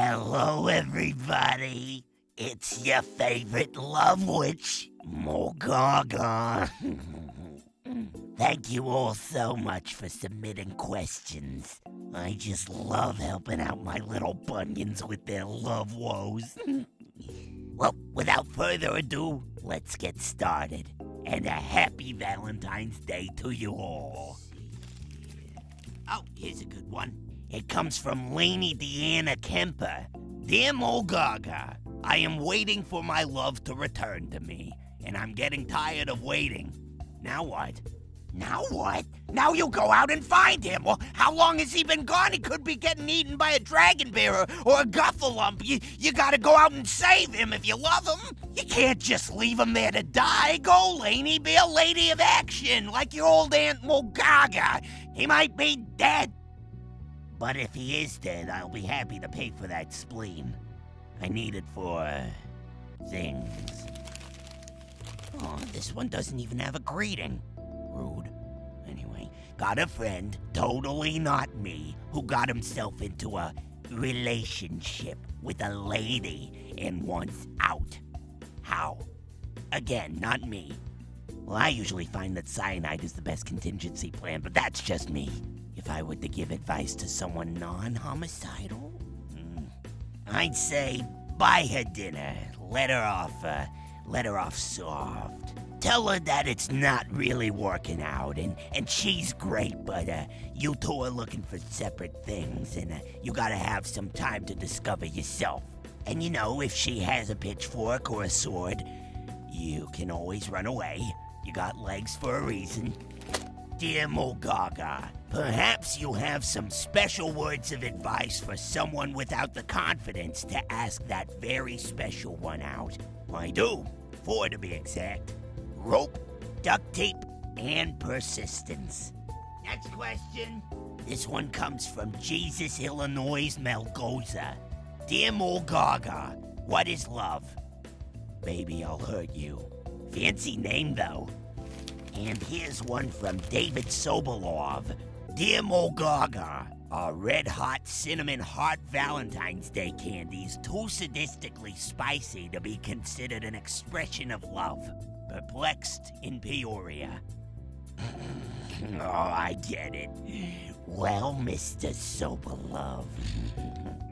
Hello, everybody. It's your favorite love witch, Molgaga. Thank you all so much for submitting questions. I just love helping out my little bunions with their love woes. well, without further ado, let's get started. And a happy Valentine's Day to you all. Oh, here's a good one. It comes from Laney Deanna Kemper. Dear Molgaga, I am waiting for my love to return to me, and I'm getting tired of waiting. Now what? Now what? Now you go out and find him. Well, how long has he been gone? He could be getting eaten by a dragon bear or, a guffalump. You, you gotta go out and save him if you love him. You can't just leave him there to die. Go, Laney, be a lady of action, like your old Aunt Molgaga. He might be dead. But if he is dead, I'll be happy to pay for that spleen. I need it for... Uh, things. Oh, this one doesn't even have a greeting. Rude. Anyway, got a friend, totally not me, who got himself into a relationship with a lady and wants out. How? Again, not me. Well, I usually find that cyanide is the best contingency plan, but that's just me. If I were to give advice to someone non homicidal, hmm, I'd say buy her dinner, let her off, uh, let her off soft. Tell her that it's not really working out, and, and she's great, but uh, you two are looking for separate things, and uh, you gotta have some time to discover yourself. And you know, if she has a pitchfork or a sword, you can always run away. You got legs for a reason. Dear Molgaga, perhaps you have some special words of advice for someone without the confidence to ask that very special one out. I do, four to be exact rope, duct tape, and persistence. Next question. This one comes from Jesus, Illinois, Melgoza. Dear Molgaga, what is love? Baby, I'll hurt you. Fancy name, though. And here's one from David Sobolov. Dear Molgaga, are red hot cinnamon heart Valentine's Day candies too sadistically spicy to be considered an expression of love? Perplexed in Peoria. oh, I get it. Well, Mr. Sobolov.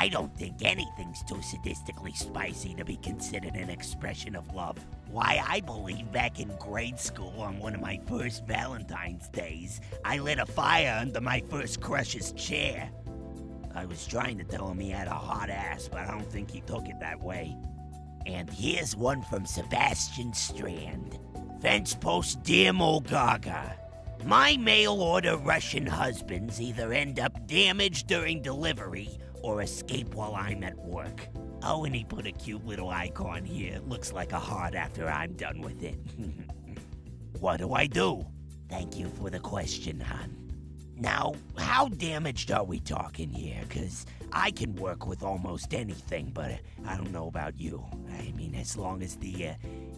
I don't think anything's too sadistically spicy to be considered an expression of love. Why, I believe back in grade school on one of my first Valentine's days, I lit a fire under my first crush's chair. I was trying to tell him he had a hot ass, but I don't think he took it that way. And here's one from Sebastian Strand. Fence post Dear Molgaga. My mail order Russian husbands either end up damaged during delivery or escape while I'm at work. Oh, and he put a cute little icon here. Looks like a heart after I'm done with it. what do I do? Thank you for the question, hon. Now, how damaged are we talking here? Because I can work with almost anything, but I don't know about you. I mean, as long as the uh,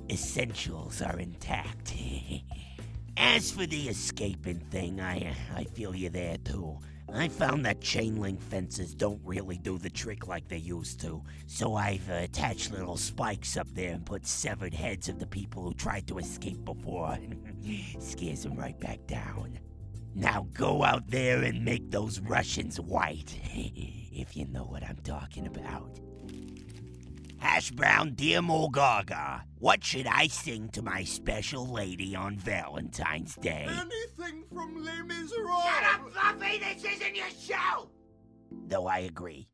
essentials are intact. as for the escaping thing, I, I feel you there too. I found that chain link fences don't really do the trick like they used to, so I've uh, attached little spikes up there and put severed heads of the people who tried to escape before. Scares them right back down. Now go out there and make those Russians white, if you know what I'm talking about. Hash brown dear Molgaga, what should I sing to my special lady on Valentine's Day? Anything from Les Miserables! Shut up, Fluffy! This isn't your show! Though I agree,